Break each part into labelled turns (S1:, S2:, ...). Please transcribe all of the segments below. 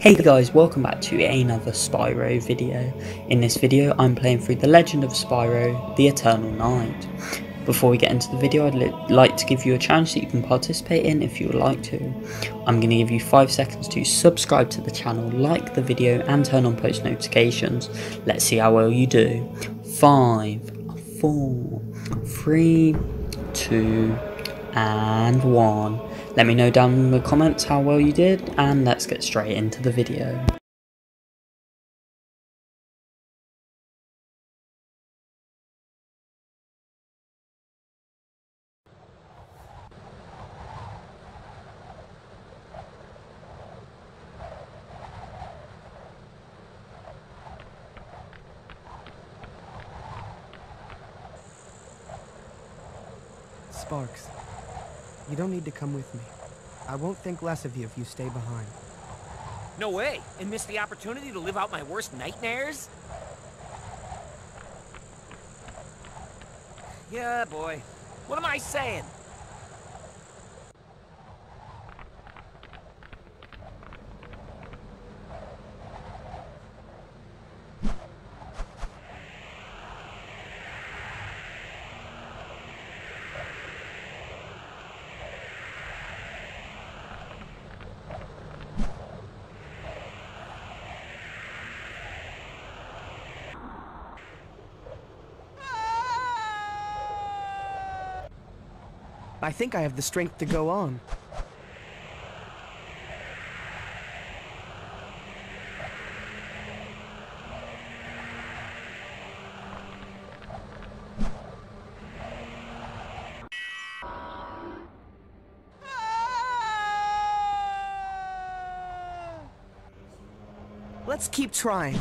S1: Hey guys, welcome back to another Spyro video. In this video, I'm playing through The Legend of Spyro, The Eternal Night. Before we get into the video, I'd li like to give you a chance that you can participate in if you would like to. I'm going to give you 5 seconds to subscribe to the channel, like the video and turn on post notifications. Let's see how well you do. 5, 4, 3, 2, and 1. Let me know down in the comments how well you did, and let's get straight into the video.
S2: Sparx, you don't need to come with me. I won't think less of you if you stay behind.
S3: No way! And miss the opportunity to live out my worst nightmares? Yeah, boy. What am I saying?
S2: I think I have the strength to go on. Let's keep trying.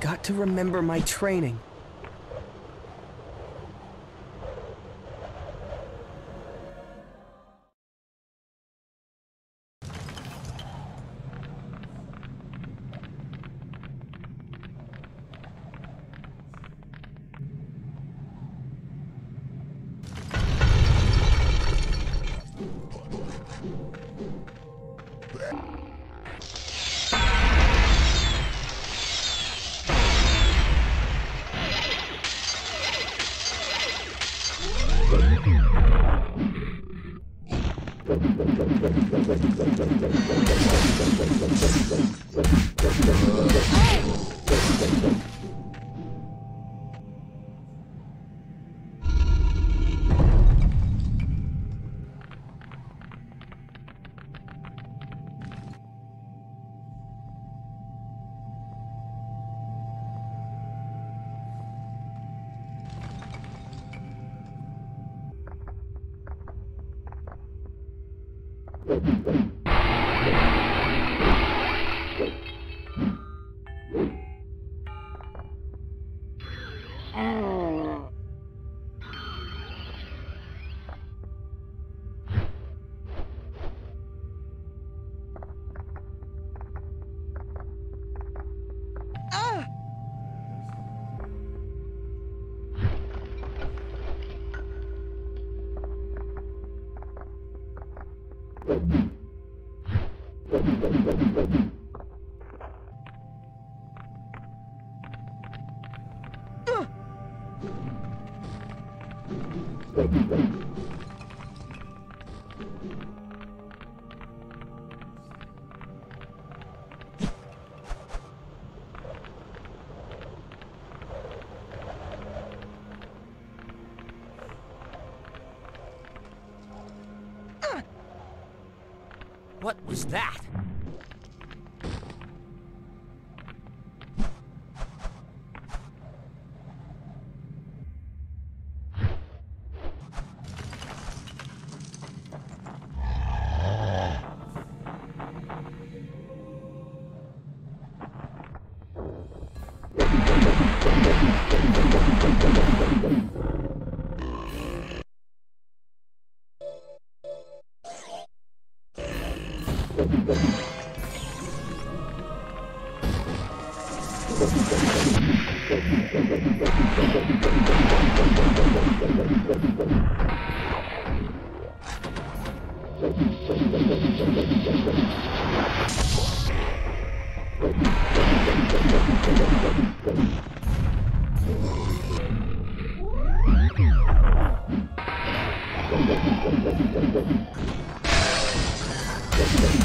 S2: Got to remember my training.
S3: Was that?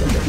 S2: I'd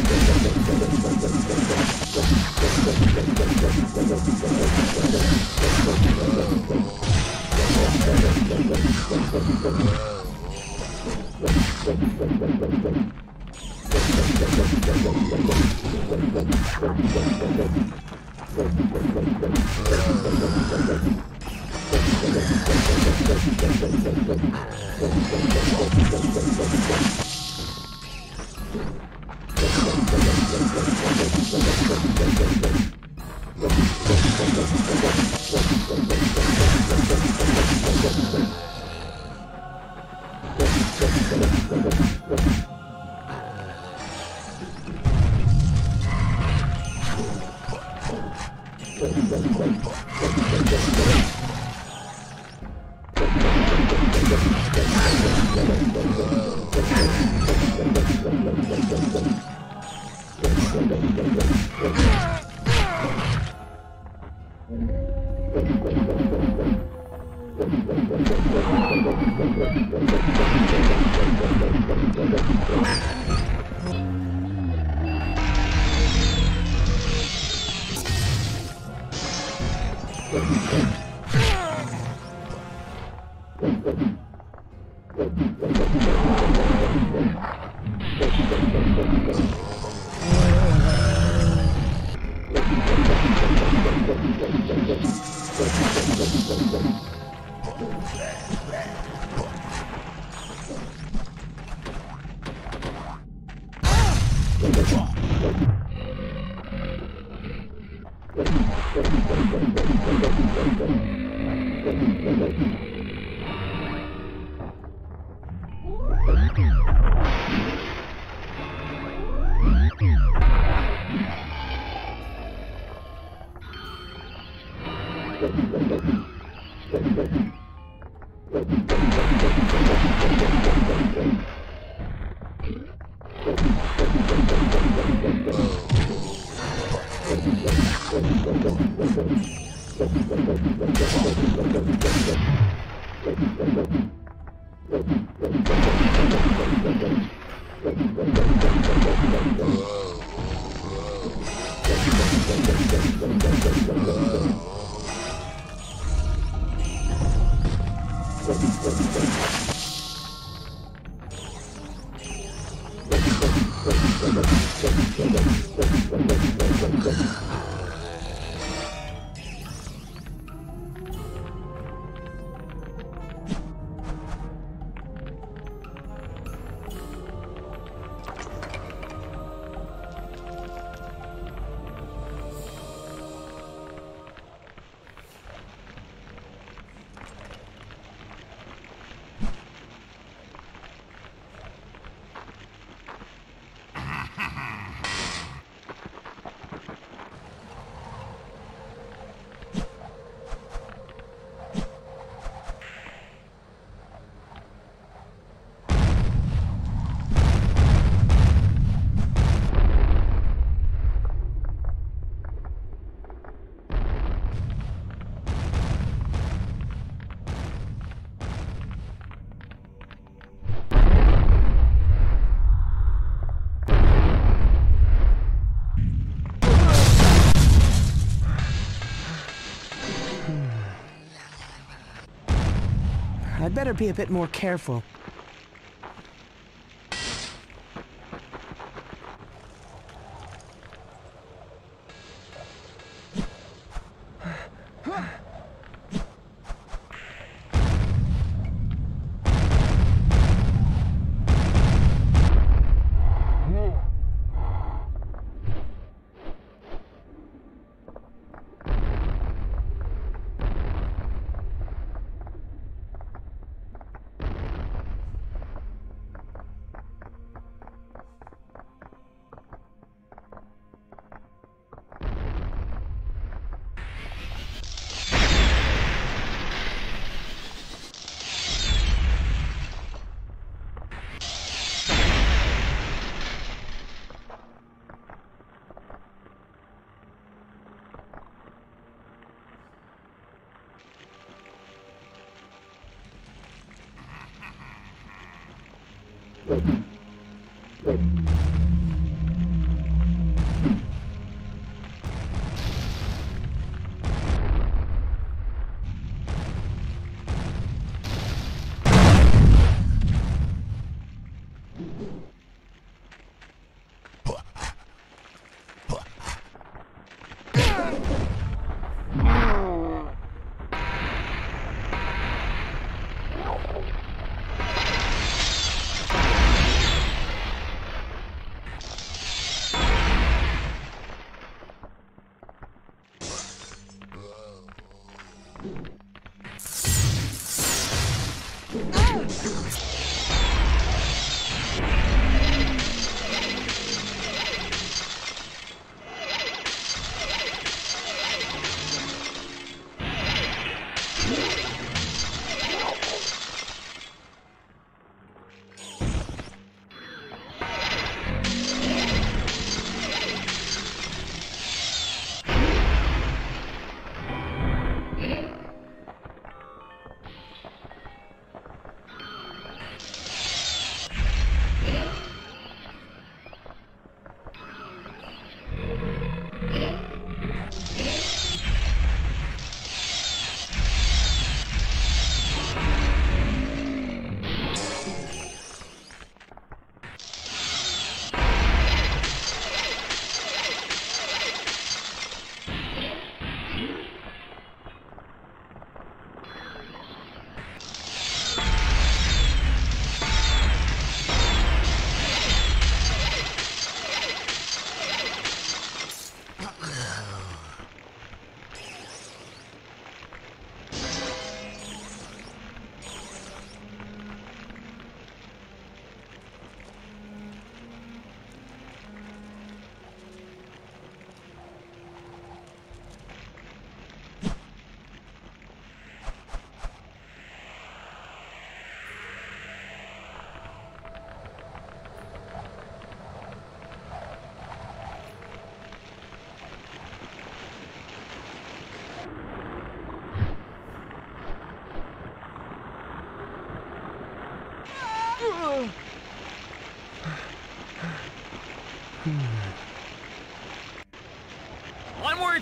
S2: Better be a bit more careful.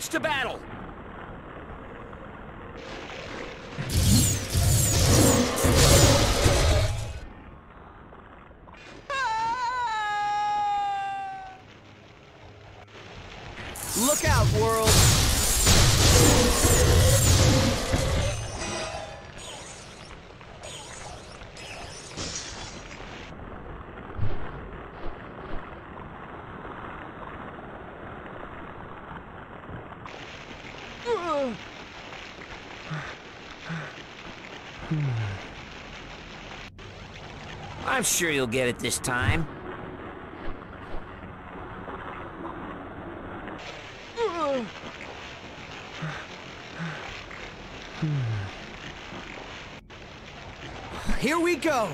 S3: To battle! I'm sure you'll get it this time.
S2: Here we go!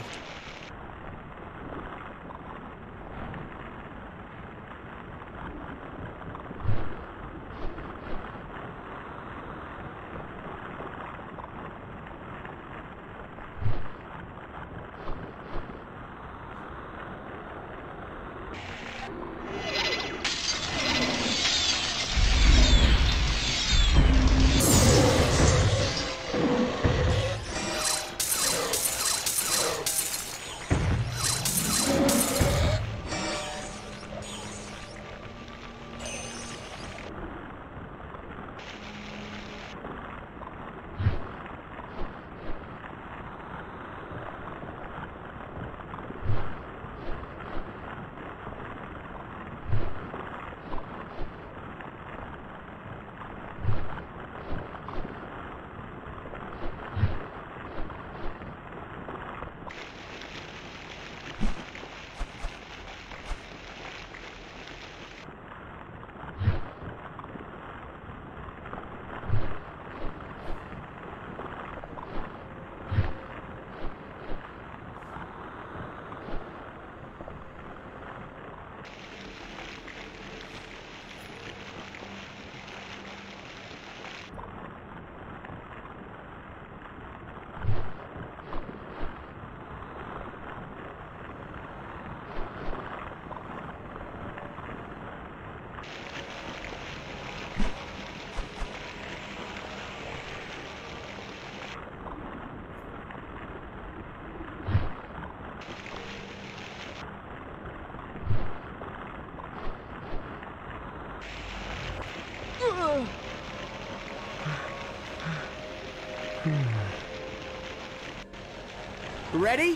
S2: Ready?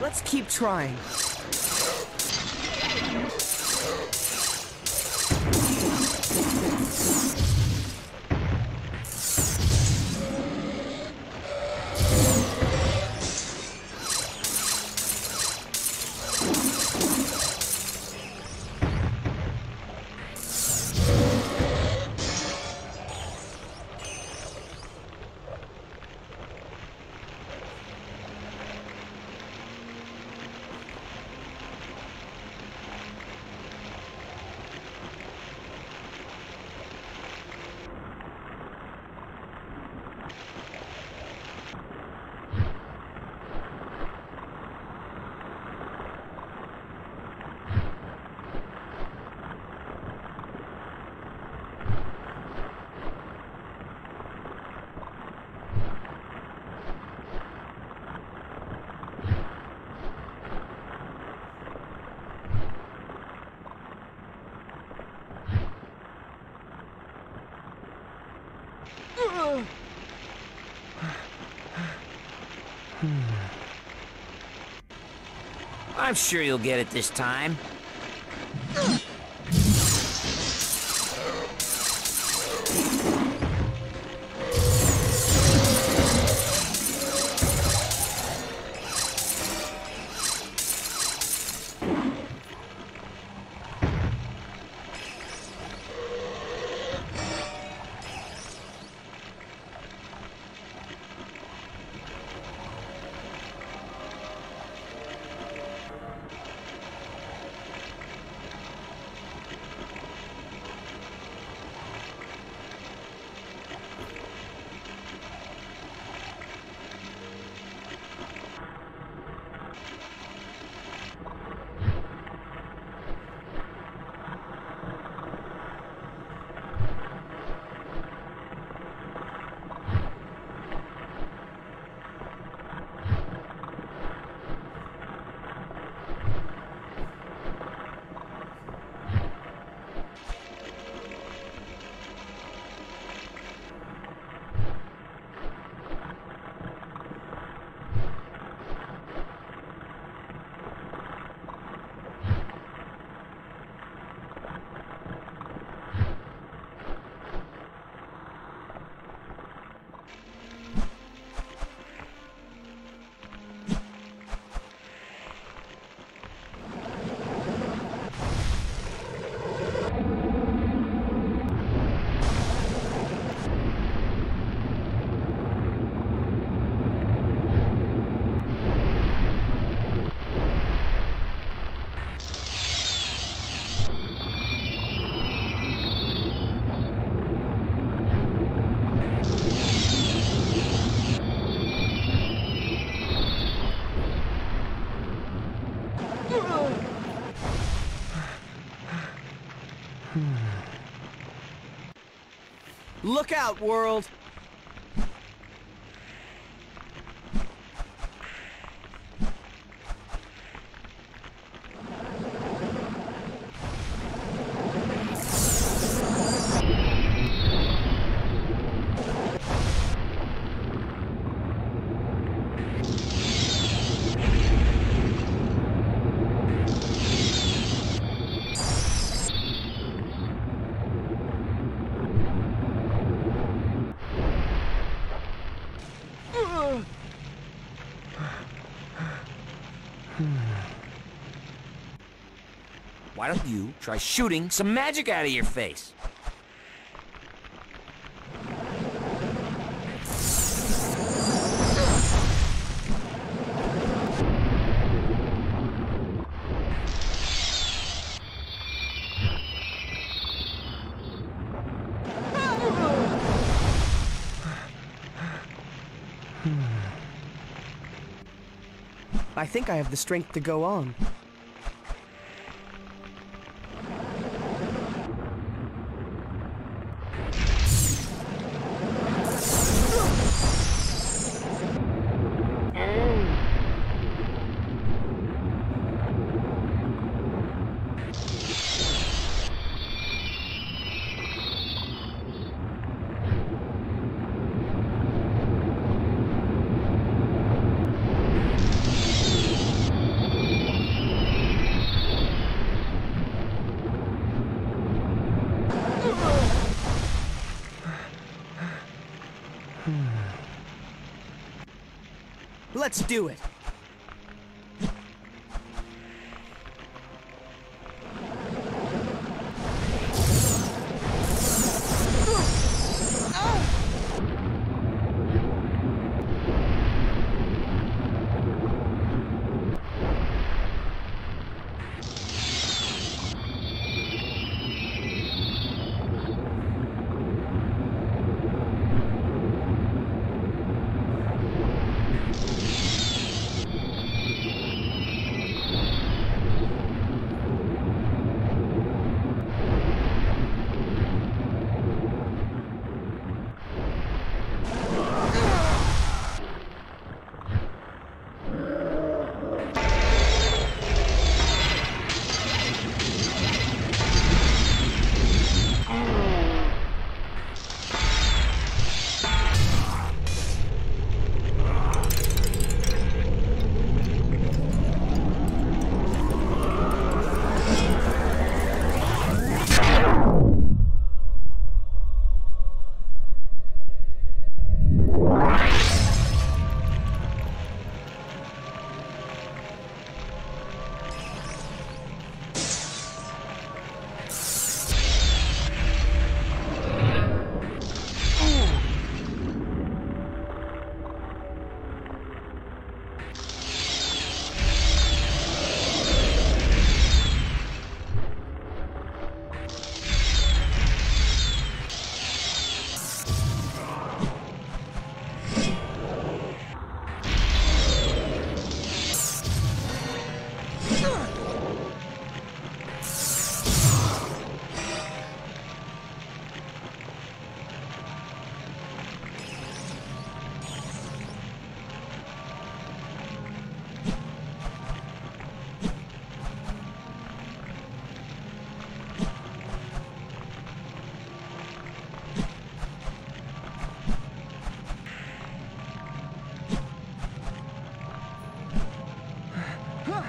S2: Let's keep trying.
S3: I'm sure you'll get it this time.
S2: Look out, world!
S3: Why don't you try shooting some magic out of your face?
S2: I think I have the strength to go on. Do it!
S3: 什 么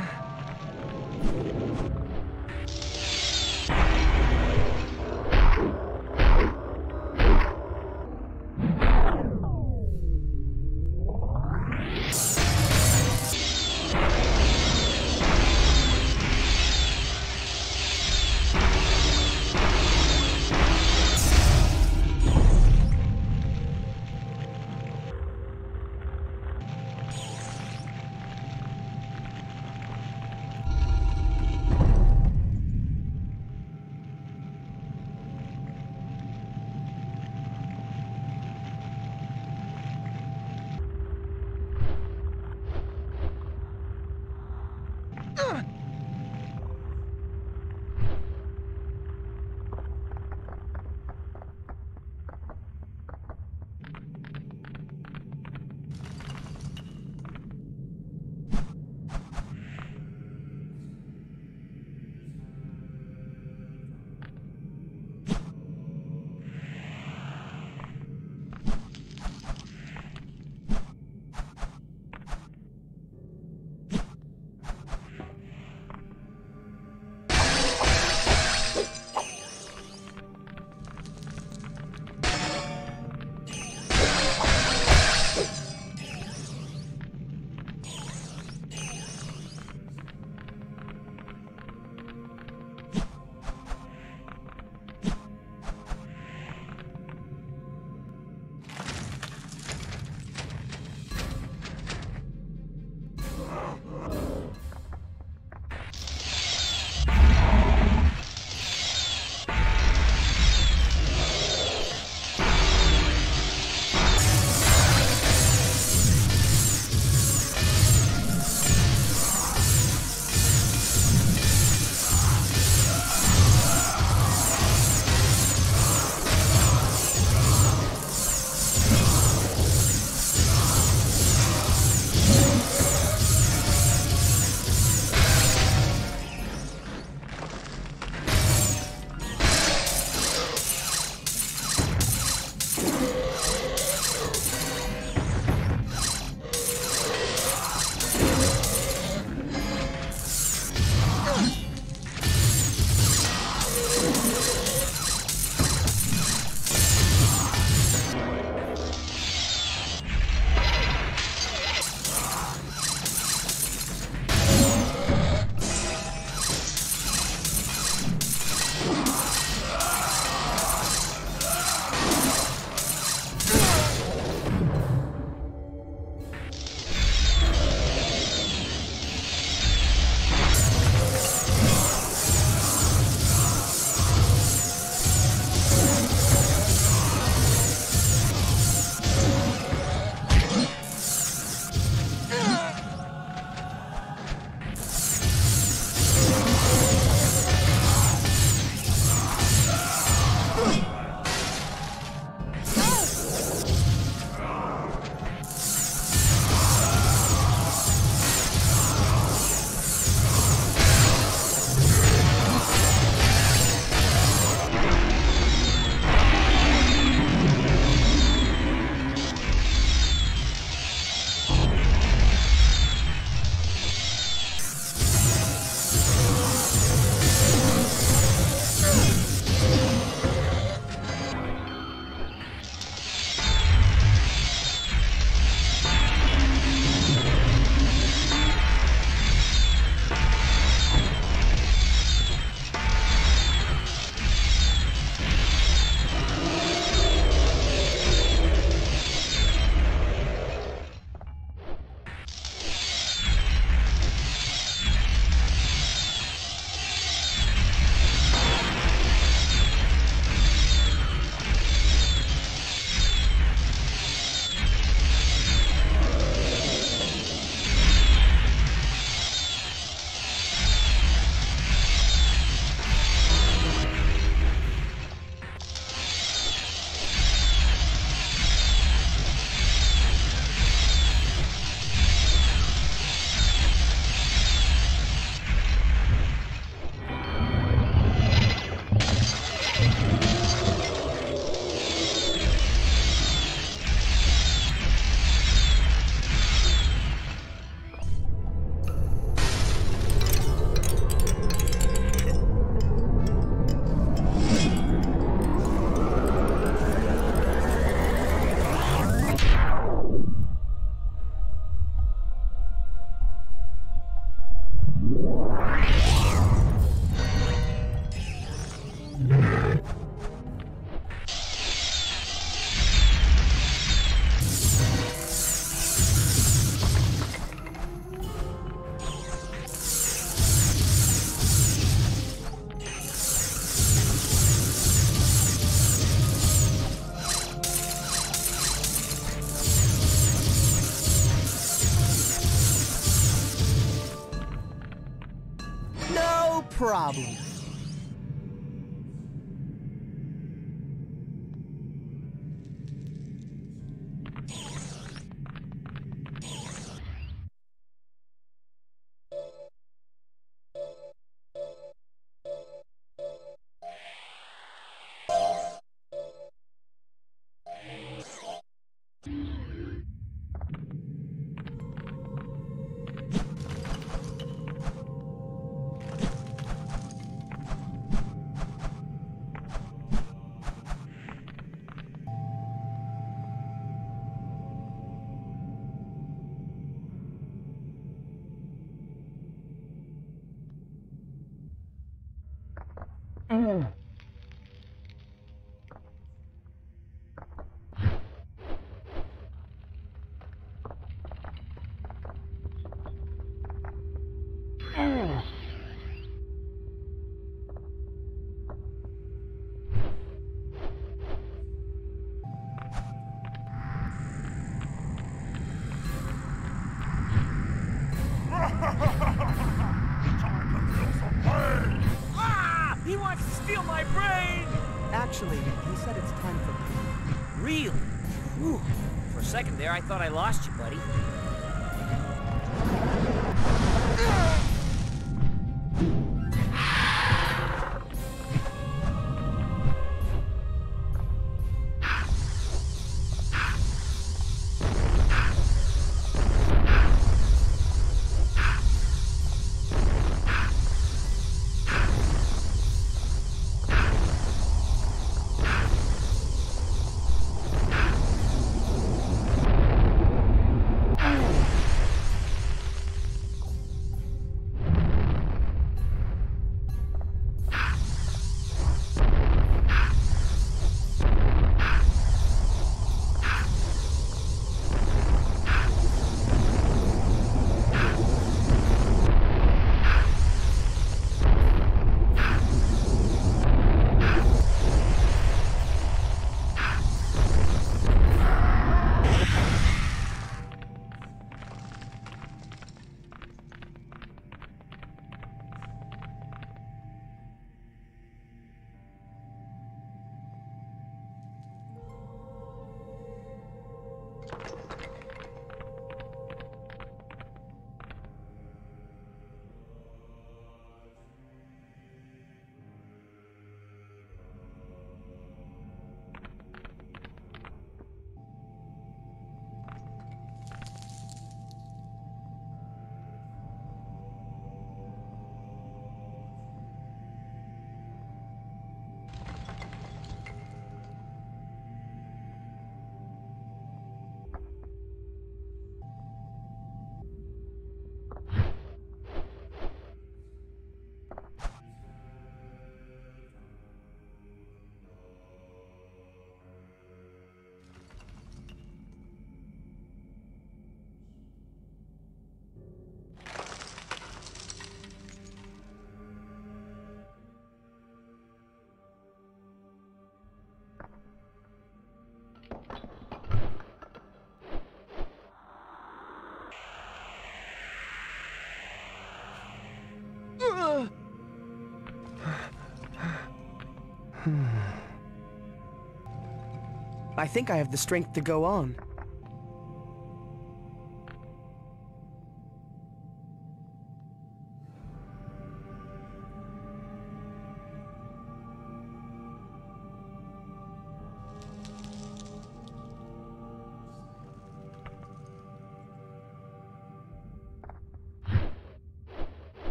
S3: problem. There, I thought I lost you,
S2: I think I have the strength to go on.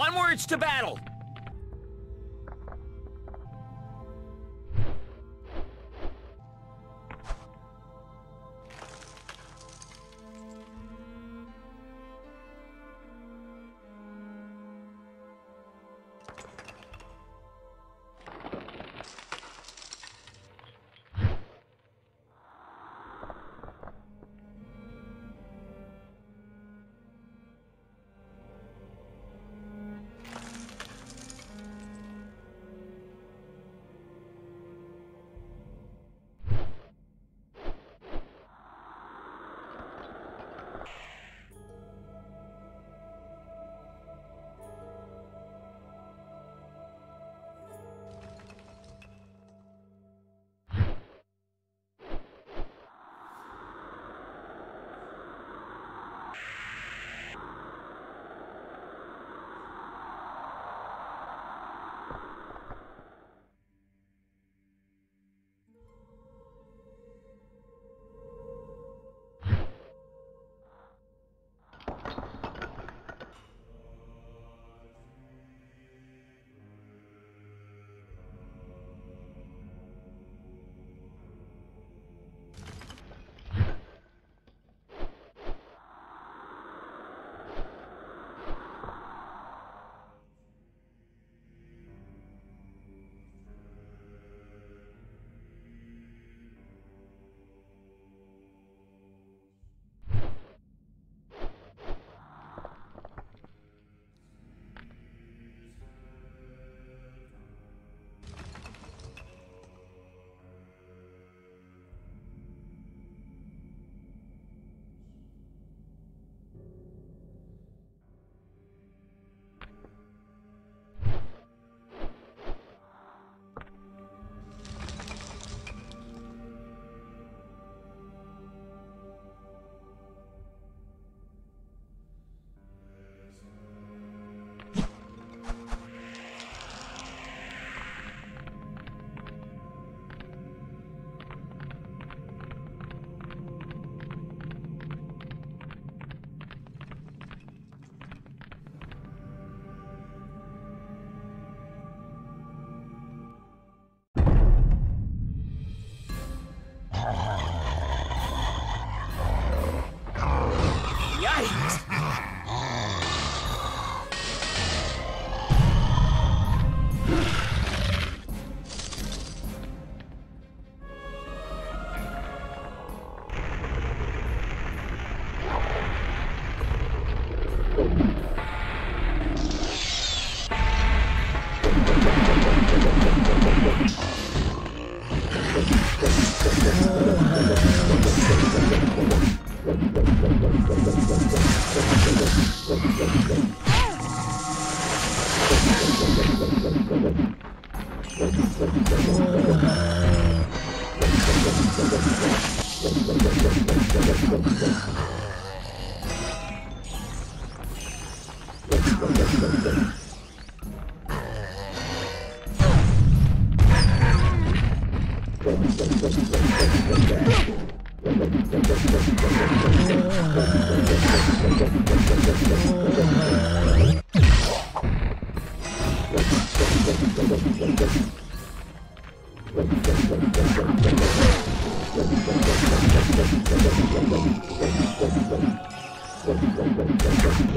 S3: Onwards to battle!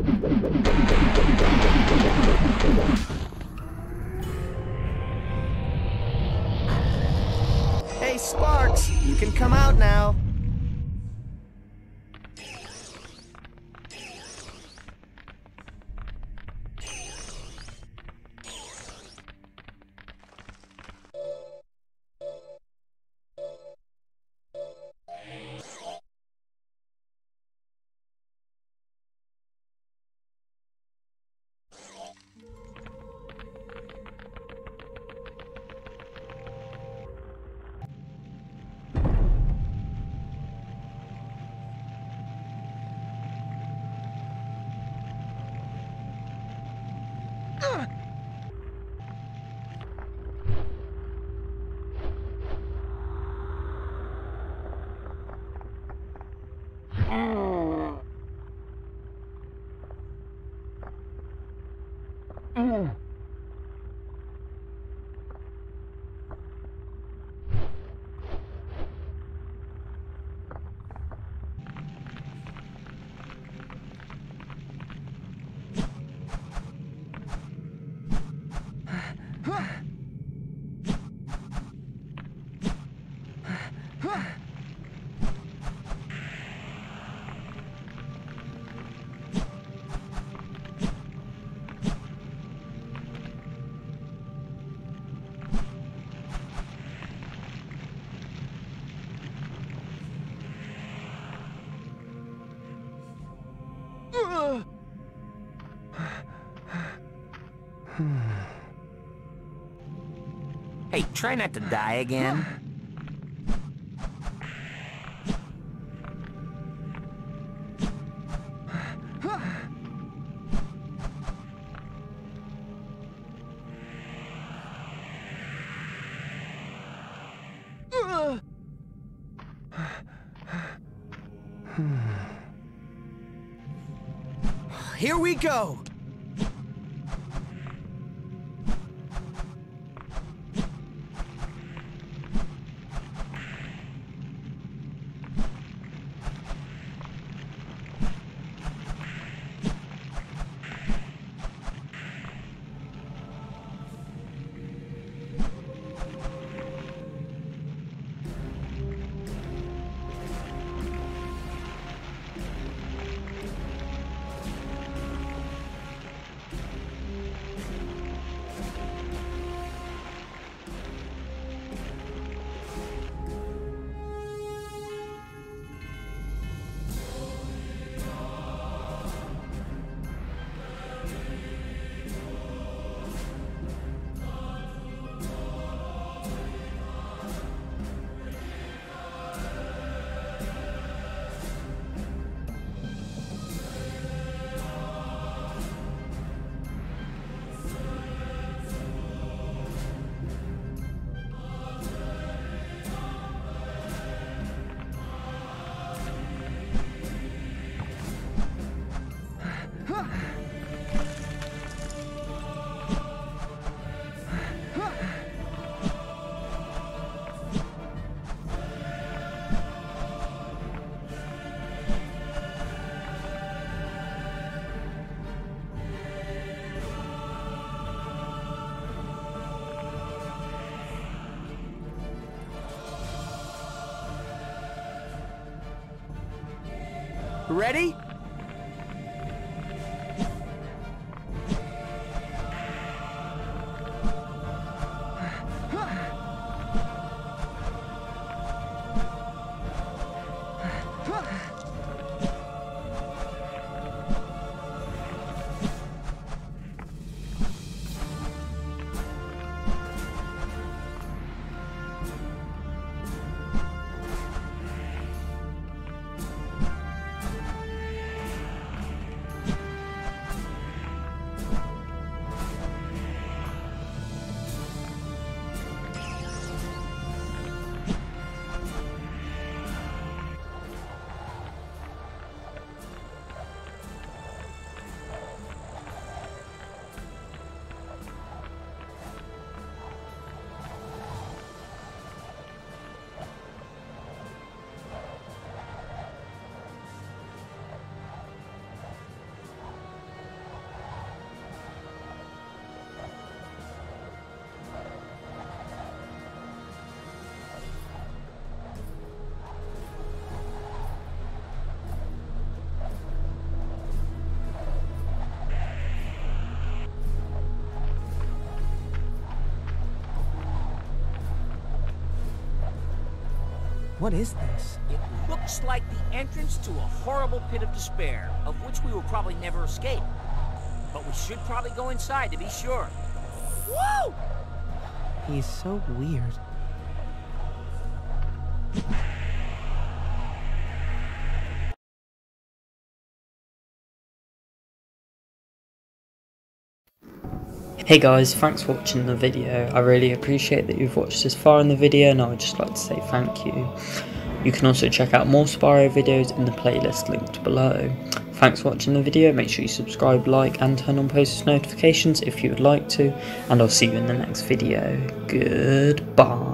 S2: Hey, Sparx, you can come out now.
S3: Hey, try not to die again.
S2: Here Ready? What is this?
S3: It looks like the entrance to a horrible pit of despair, of which we will probably never escape. But we should probably go inside to be sure. Woo!
S2: He's so weird.
S1: Hey guys, thanks for watching the video. I really appreciate that you've watched this far in the video and I would just like to say thank you. You can also check out more Spyro videos in the playlist linked below. Thanks for watching the video, make sure you subscribe, like and turn on post notifications if you would like to, and I'll see you in the next video. Goodbye.